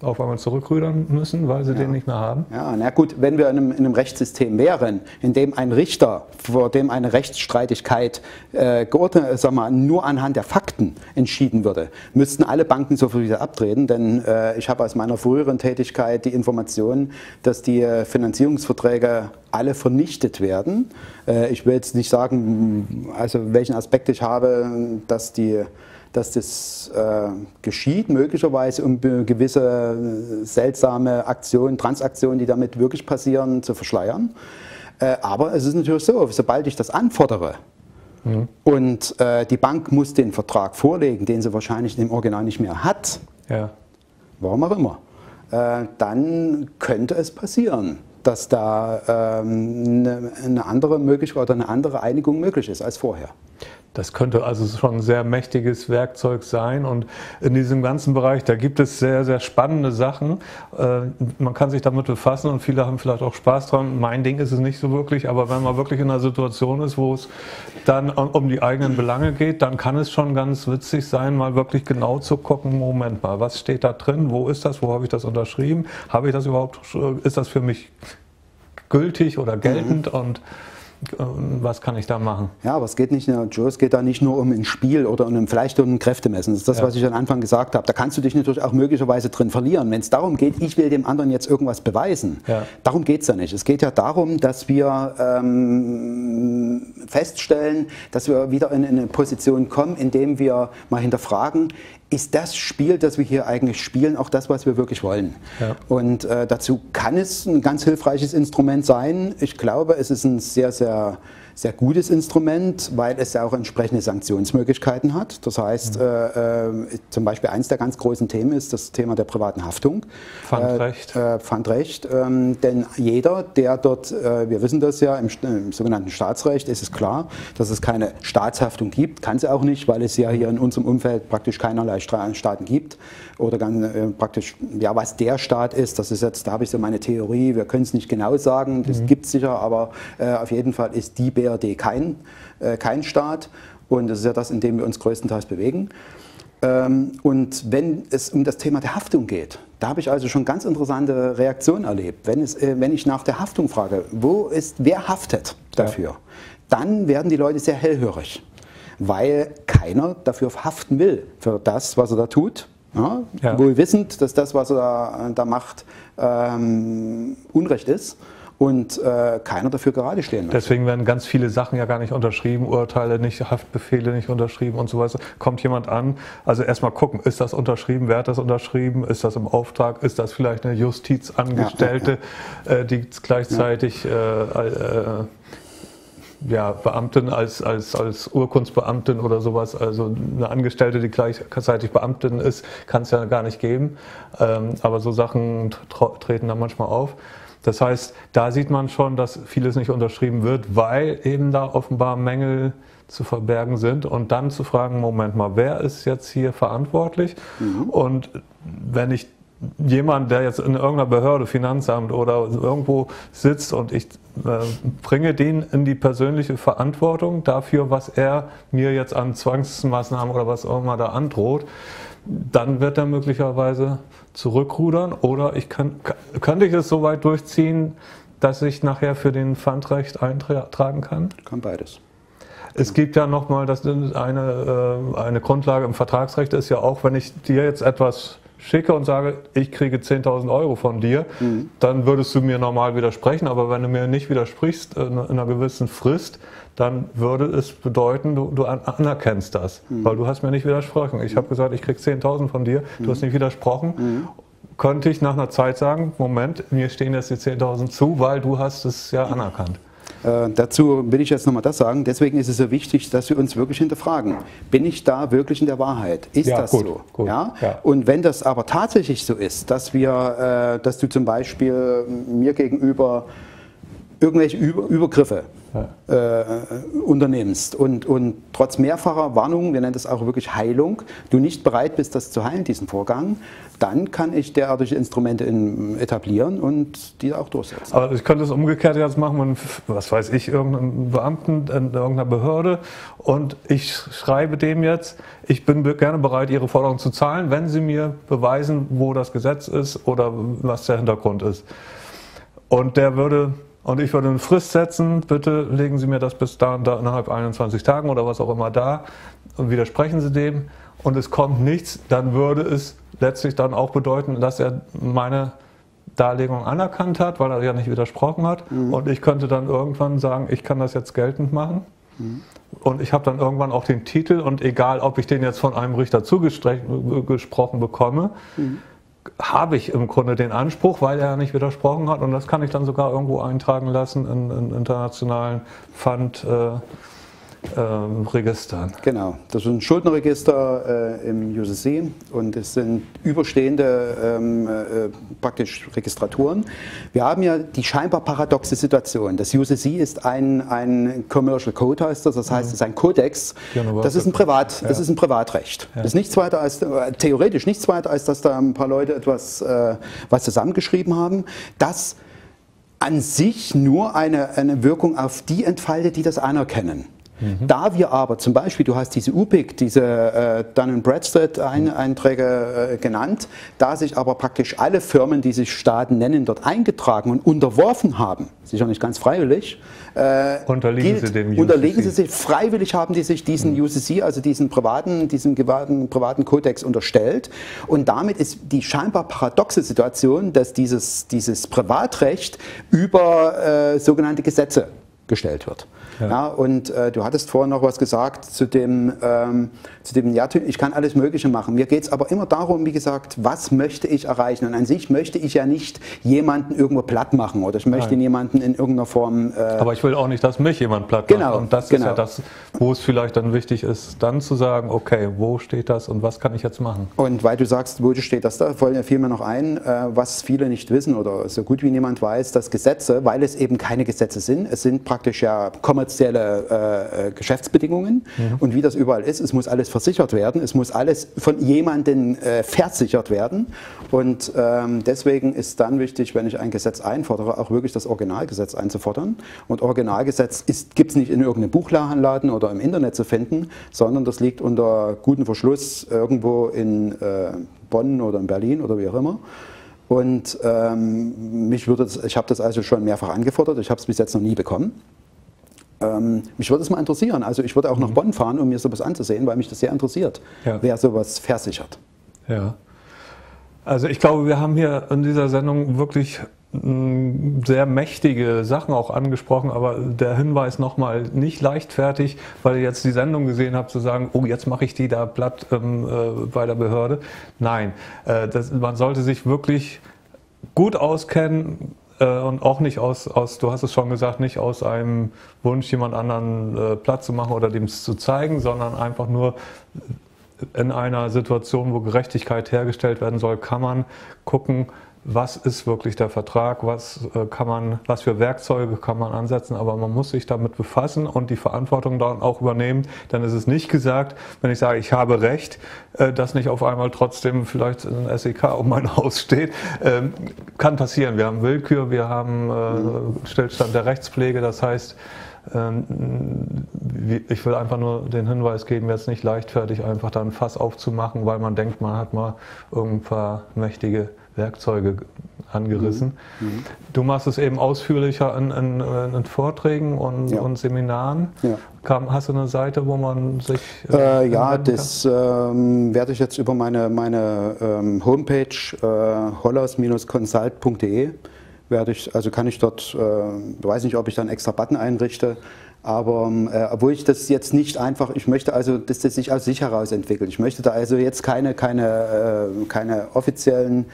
auf einmal zurückrüdern müssen, weil sie ja. den nicht mehr haben? Ja, na gut, wenn wir in einem, in einem, Rechtssystem wären, in dem ein Richter, vor dem eine Rechtsstreitigkeit äh, geordnet, sag mal, nur anhand der Fakten entschieden würde, müssten alle Banken sofort wieder abtreten, denn äh, ich habe aus meiner früheren Tätigkeit die Information, dass die äh, Finanzierungsverträge alle vernichtet werden. Äh, ich will jetzt nicht sagen, also welchen Aspekt ich habe, dass, die, dass das äh, geschieht, möglicherweise um gewisse seltsame Aktionen, Transaktionen, die damit wirklich passieren, zu verschleiern. Äh, aber es ist natürlich so, sobald ich das anfordere, mhm. und äh, die Bank muss den Vertrag vorlegen, den sie wahrscheinlich im Original nicht mehr hat, ja. warum auch immer, äh, dann könnte es passieren dass da ähm, eine, eine, andere Möglichkeit oder eine andere Einigung möglich ist als vorher. Das könnte also schon ein sehr mächtiges Werkzeug sein. Und in diesem ganzen Bereich, da gibt es sehr, sehr spannende Sachen. Äh, man kann sich damit befassen und viele haben vielleicht auch Spaß dran. Mein Ding ist es nicht so wirklich, aber wenn man wirklich in einer Situation ist, wo es dann um die eigenen Belange geht, dann kann es schon ganz witzig sein, mal wirklich genau zu gucken, Moment mal, was steht da drin? Wo ist das? Wo habe ich das unterschrieben? Habe ich das überhaupt, ist das für mich gültig oder geltend? Mhm. Und was kann ich da machen? Ja, aber es geht nicht nur, Joe, es geht da nicht nur um ein Spiel oder um vielleicht um ein Kräftemessen. Das ist das, ja. was ich am Anfang gesagt habe. Da kannst du dich natürlich auch möglicherweise drin verlieren. Wenn es darum geht, ich will dem anderen jetzt irgendwas beweisen, ja. darum geht es ja nicht. Es geht ja darum, dass wir ähm, feststellen, dass wir wieder in eine Position kommen, in dem wir mal hinterfragen, ist das Spiel, das wir hier eigentlich spielen, auch das, was wir wirklich wollen. Ja. Und äh, dazu kann es ein ganz hilfreiches Instrument sein. Ich glaube, es ist ein sehr, sehr sehr gutes Instrument, weil es ja auch entsprechende Sanktionsmöglichkeiten hat. Das heißt, mhm. äh, äh, zum Beispiel eines der ganz großen Themen ist das Thema der privaten Haftung. Pfandrecht. Äh, äh Pfandrecht. Ähm, denn jeder, der dort, äh, wir wissen das ja, im, im, sogenannten Staatsrecht ist es klar, dass es keine Staatshaftung gibt. Kann es auch nicht, weil es ja hier in unserem Umfeld praktisch keinerlei Staaten gibt. Oder ganz, äh, praktisch, ja, was der Staat ist, das ist jetzt, da habe ich so meine Theorie, wir können es nicht genau sagen, das mhm. gibt es sicher, aber auf jeden Fall ist die BR BRD kein, äh, kein Staat und das ist ja das, in dem wir uns größtenteils bewegen. Ähm, und wenn es um das Thema der Haftung geht, da habe ich also schon ganz interessante Reaktionen erlebt. Wenn, es, äh, wenn ich nach der Haftung frage, wo ist, wer haftet dafür, ja. dann werden die Leute sehr hellhörig, weil keiner dafür haften will, für das, was er da tut. Ja, ja. Wohl wissend, dass das, was er da, da macht, ähm, Unrecht ist und äh, keiner dafür gerade stehen möchte. Deswegen werden ganz viele Sachen ja gar nicht unterschrieben, Urteile nicht, Haftbefehle nicht unterschrieben und so weiter. Kommt jemand an, also erstmal gucken, ist das unterschrieben, wer hat das unterschrieben, ist das im Auftrag, ist das vielleicht eine Justizangestellte, ja, ja, ja. Äh, die gleichzeitig äh, äh, ja, Beamtin als, als, als Urkundsbeamtin oder sowas, also eine Angestellte, die gleichzeitig Beamtin ist, kann es ja gar nicht geben. Ähm, aber so Sachen treten da manchmal auf. Das heißt, da sieht man schon, dass vieles nicht unterschrieben wird, weil eben da offenbar Mängel zu verbergen sind und dann zu fragen, Moment mal, wer ist jetzt hier verantwortlich? Mhm. Und wenn ich jemand, der jetzt in irgendeiner Behörde, Finanzamt oder irgendwo sitzt und ich äh, bringe den in die persönliche Verantwortung dafür, was er mir jetzt an Zwangsmaßnahmen oder was auch immer da androht, dann wird er möglicherweise zurückrudern oder ich kann, könnte ich es so weit durchziehen, dass ich nachher für den Pfandrecht eintragen kann? Kann beides. Es gibt ja nochmal, das eine, äh, eine Grundlage im Vertragsrecht ist ja auch, wenn ich dir jetzt etwas schicke und sage, ich kriege 10.000 Euro von dir, mhm. dann würdest du mir normal widersprechen. Aber wenn du mir nicht widersprichst in einer gewissen Frist, dann würde es bedeuten, du, du anerkennst das, mhm. weil du hast mir nicht widersprochen. Ich habe gesagt, ich kriege 10.000 von dir, du mhm. hast nicht widersprochen. Mhm. Könnte ich nach einer Zeit sagen, Moment, mir stehen jetzt die 10.000 zu, weil du hast es ja anerkannt. Äh, dazu will ich jetzt nochmal das sagen. Deswegen ist es so wichtig, dass wir uns wirklich hinterfragen. Bin ich da wirklich in der Wahrheit? Ist ja, das gut, so? Gut, ja? ja? Und wenn das aber tatsächlich so ist, dass wir, äh, dass du zum Beispiel mir gegenüber irgendwelche Über Übergriffe. Äh, unternimmst und, und trotz mehrfacher Warnungen, wir nennen das auch wirklich Heilung, du nicht bereit bist, das zu heilen, diesen Vorgang, dann kann ich derartige Instrumente in, etablieren und die auch durchsetzen. Aber ich könnte es umgekehrt jetzt machen, und, was weiß ich, irgendeinen Beamten in irgendeiner Behörde und ich schreibe dem jetzt, ich bin gerne bereit, Ihre Forderung zu zahlen, wenn Sie mir beweisen, wo das Gesetz ist oder was der Hintergrund ist. Und der würde und ich würde eine Frist setzen, bitte legen Sie mir das bis da und da innerhalb 21 Tagen oder was auch immer da und widersprechen Sie dem und es kommt nichts, dann würde es letztlich dann auch bedeuten, dass er meine Darlegung anerkannt hat, weil er ja nicht widersprochen hat. Mhm. Und ich könnte dann irgendwann sagen, ich kann das jetzt geltend machen. Mhm. Und ich habe dann irgendwann auch den Titel und egal, ob ich den jetzt von einem Richter zugesprochen bekomme, mhm habe ich im Grunde den Anspruch, weil er nicht widersprochen hat. Und das kann ich dann sogar irgendwo eintragen lassen in, in internationalen Pfand. Äh, ähm, Registern. Genau, das ein Schuldenregister äh, im UCC und es sind überstehende ähm, äh, praktisch Registraturen. Wir haben ja die scheinbar paradoxe Situation. Das UCC ist ein, ein Commercial Code, heißt das, das heißt, es ist ein Kodex. Das ist ein, Privat, das ist ein Privatrecht. Das ist nichts weiter als, äh, theoretisch nichts weiter, als dass da ein paar Leute etwas äh, was zusammengeschrieben haben. Das an sich nur eine, eine Wirkung auf die entfaltet, die das anerkennen. Mhm. Da wir aber zum Beispiel, du hast diese UPIC, diese äh, Dun Bradstreet-Einträge äh, genannt, da sich aber praktisch alle Firmen, die sich Staaten nennen, dort eingetragen und unterworfen haben, sicher nicht ganz freiwillig, äh, unterliegen gilt, sie dem UCC. Unterliegen sie sich, freiwillig haben die sich diesen mhm. UCC, also diesen privaten, diesen privaten, privaten Kodex unterstellt. Und damit ist die scheinbar paradoxe Situation, dass dieses, dieses Privatrecht über äh, sogenannte Gesetze gestellt wird. Ja. ja und äh, du hattest vorhin noch was gesagt zu dem, ähm, zu dem, ja, ich kann alles Mögliche machen. Mir geht es aber immer darum, wie gesagt, was möchte ich erreichen? Und an sich möchte ich ja nicht jemanden irgendwo platt machen oder ich möchte Nein. jemanden in irgendeiner Form. Äh, aber ich will auch nicht, dass mich jemand platt macht. Genau, und das genau. ist ja das, wo es vielleicht dann wichtig ist, dann zu sagen, okay, wo steht das und was kann ich jetzt machen? Und weil du sagst, wo steht das da, fiel mir noch ein, äh, was viele nicht wissen oder so gut wie niemand weiß, dass Gesetze, weil es eben keine Gesetze sind, es sind praktisch ja kommerzielle kommerzielle äh, äh, Geschäftsbedingungen. Mhm. Und wie das überall ist, es muss alles versichert werden, es muss alles von jemandem äh, versichert werden. Und ähm, deswegen ist dann wichtig, wenn ich ein Gesetz einfordere, auch wirklich das Originalgesetz einzufordern. Und Originalgesetz gibt es nicht in irgendeinem Buchladen oder im Internet zu finden, sondern das liegt unter gutem Verschluss irgendwo in äh, Bonn oder in Berlin oder wie auch immer. Und ähm, mich würde das, ich habe das also schon mehrfach angefordert, ich habe es bis jetzt noch nie bekommen. Ähm, mich würde es mal interessieren. Also ich würde auch nach mhm. Bonn fahren, um mir sowas anzusehen, weil mich das sehr interessiert, ja. wer sowas versichert. Ja. Also ich glaube, wir haben hier in dieser Sendung wirklich mm, sehr mächtige Sachen auch angesprochen, aber der Hinweis nochmal nicht leichtfertig, weil ihr jetzt die Sendung gesehen habt, zu sagen, oh, jetzt mache ich die da platt ähm, äh, bei der Behörde. Nein, äh, das, man sollte sich wirklich gut auskennen, und auch nicht aus, aus, du hast es schon gesagt, nicht aus einem Wunsch, jemand anderen äh, Platz zu machen oder dem zu zeigen, sondern einfach nur in einer Situation, wo Gerechtigkeit hergestellt werden soll, kann man gucken, was ist wirklich der Vertrag, was äh, kann man, was für Werkzeuge kann man ansetzen, aber man muss sich damit befassen und die Verantwortung dann auch übernehmen. Dann ist es nicht gesagt, wenn ich sage, ich habe Recht, äh, dass nicht auf einmal trotzdem vielleicht ein SEK um mein [laughs] Haus steht. Ähm, kann passieren. Wir haben Willkür, wir haben äh, Stillstand der Rechtspflege, das heißt, ähm, ich will einfach nur den Hinweis geben, jetzt nicht leichtfertig einfach dann Fass aufzumachen, weil man denkt, man hat mal ein paar mächtige Werkzeuge angerissen. Mhm. mhm. Du machst es eben ausführlicher in, in, in Vorträgen und, ja. und Seminaren. Ja. Kam, hast du eine Seite, wo man sich. Äh, äh ja, das ähm, werde ich jetzt über meine, meine ähm, Homepage äh, hollers-consult.de werde ich, also kann ich dort, äh, weiß nicht, ob ich dann extra Button einrichte, aber äh, obwohl ich das jetzt nicht einfach, ich möchte also, dass das sich aus sich heraus entwickelt. Ich möchte da also jetzt keine, keine, äh, keine offiziellen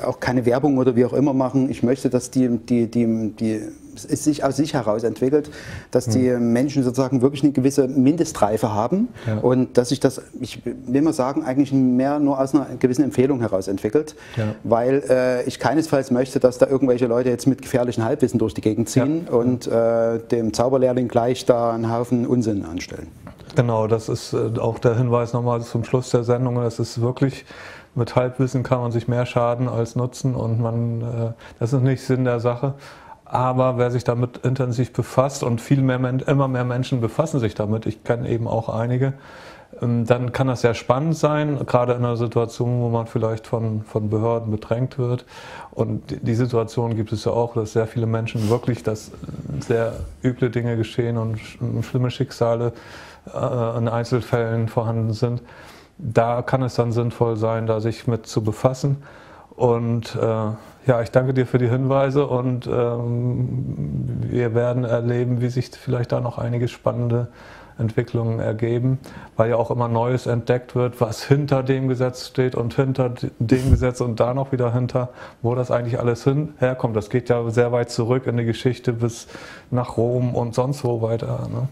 auch keine Werbung oder wie auch immer machen. Ich möchte, dass die, die, die, die, es sich aus sich heraus entwickelt, dass die hm. Menschen sozusagen wirklich eine gewisse Mindestreife haben ja. und dass sich das, ich will mal sagen, eigentlich mehr nur aus einer gewissen Empfehlung heraus entwickelt, ja. weil äh, ich keinesfalls möchte, dass da irgendwelche Leute jetzt mit gefährlichen Halbwissen durch die Gegend ziehen ja. und äh, dem Zauberlehrling gleich da einen Haufen Unsinn anstellen. Genau, das ist äh, auch der Hinweis nochmal zum Schluss der Sendung. Das ist wirklich mit Halbwissen kann man sich mehr schaden als nutzen und man, äh, das ist nicht Sinn der Sache. Aber wer sich damit intensiv befasst und viel mehr, immer mehr Menschen befassen sich damit, ich kenne eben auch einige, ähm, dann kann das sehr spannend sein, gerade in einer Situation, wo man vielleicht von, von Behörden bedrängt wird. Und die Situation gibt es ja auch, dass sehr viele Menschen wirklich, dass sehr üble Dinge geschehen und schlimme Schicksale äh, in Einzelfällen vorhanden sind da kann es dann sinnvoll sein, da sich mit zu befassen. Und äh, ja, ich danke dir für die Hinweise und ähm, wir werden erleben, wie sich vielleicht da noch einige spannende Entwicklungen ergeben, weil ja auch immer Neues entdeckt wird, was hinter dem Gesetz steht und hinter dem Gesetz und da noch wieder hinter, wo das eigentlich alles hin, herkommt. Das geht ja sehr weit zurück in die Geschichte bis nach Rom und sonst wo weiter. Ne?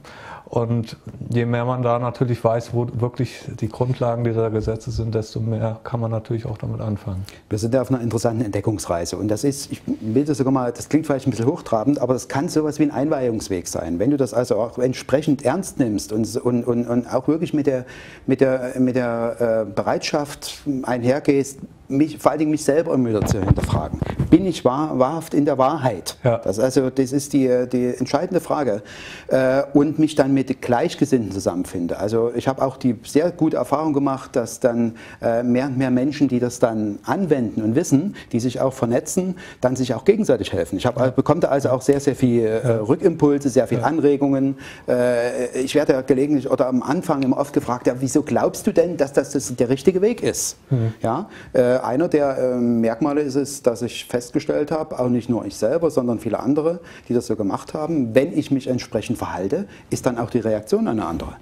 Und je mehr man da natürlich weiß, wo wirklich die Grundlagen dieser Gesetze sind, desto mehr kann man natürlich auch damit anfangen. Wir sind ja auf einer interessanten Entdeckungsreise. Und das ist, ich will das sogar mal, das klingt vielleicht ein bisschen hochtrabend, aber das kann sowas wie ein Einweihungsweg sein. Wenn du das also auch entsprechend ernst nimmst und, und, und, und auch wirklich mit der, mit der, mit der äh, Bereitschaft einhergehst, mich, vor allen Dingen mich selber immer wieder zu hinterfragen. Bin ich wahr, wahrhaft in der Wahrheit? Ja. Das, also, das ist die, die entscheidende Frage. Äh, und mich dann mit Gleichgesinnten zusammenfinde. Also ich habe auch die sehr gute Erfahrung gemacht, dass dann äh, mehr und mehr Menschen, die das dann anwenden und wissen, die sich auch vernetzen, dann sich auch gegenseitig helfen. Ich hab, bekomme da also auch sehr, sehr viel äh, Rückimpulse, sehr viel Anregungen. Äh, ich werde ja gelegentlich oder am Anfang immer oft gefragt, ja, wieso glaubst du denn, dass das, das der richtige Weg ist? Mhm. Ja, einer der äh, Merkmale ist es, dass ich festgestellt habe, auch nicht nur ich selber, sondern viele andere, die das so gemacht haben, wenn ich mich entsprechend verhalte, ist dann auch die Reaktion eine andere.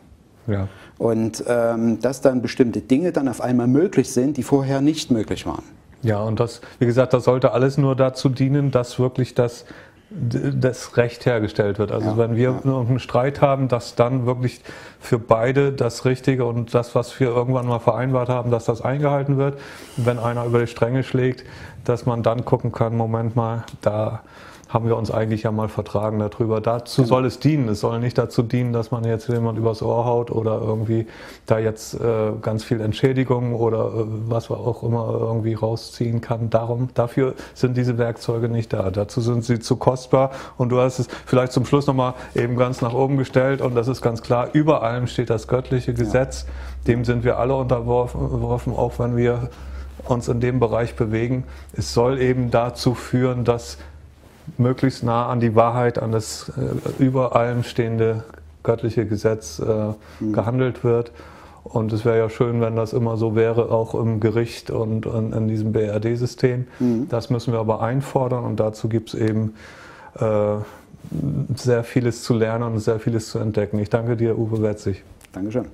Ja. Und ähm, dass dann bestimmte Dinge dann auf einmal möglich sind, die vorher nicht möglich waren. Ja, und das, wie gesagt, das sollte alles nur dazu dienen, dass wirklich das das Recht hergestellt wird. Also ja, wenn wir ja. einen Streit haben, dass dann wirklich für beide das Richtige und das, was wir irgendwann mal vereinbart haben, dass das eingehalten wird. wenn einer über die Stränge schlägt, dass man dann gucken kann, Moment mal, da haben wir uns eigentlich ja mal vertragen darüber. Dazu soll es dienen. Es soll nicht dazu dienen, dass man jetzt jemand übers Ohr haut oder irgendwie da jetzt äh, ganz viel Entschädigung oder äh, was auch immer irgendwie rausziehen kann. Darum, dafür sind diese Werkzeuge nicht da. Dazu sind sie zu kostbar. Und du hast es vielleicht zum Schluss nochmal eben ganz nach oben gestellt und das ist ganz klar. Über allem steht das göttliche Gesetz. Ja. Dem sind wir alle unterworfen, auch wenn wir uns in dem Bereich bewegen. Es soll eben dazu führen, dass möglichst nah an die Wahrheit, an das äh, über allem stehende göttliche Gesetz äh, mhm. gehandelt wird. Und es wäre ja schön, wenn das immer so wäre, auch im Gericht und, und in diesem BRD-System. Mhm. Das müssen wir aber einfordern und dazu gibt es eben äh, sehr vieles zu lernen und sehr vieles zu entdecken. Ich danke dir, Uwe Wetzig. Dankeschön.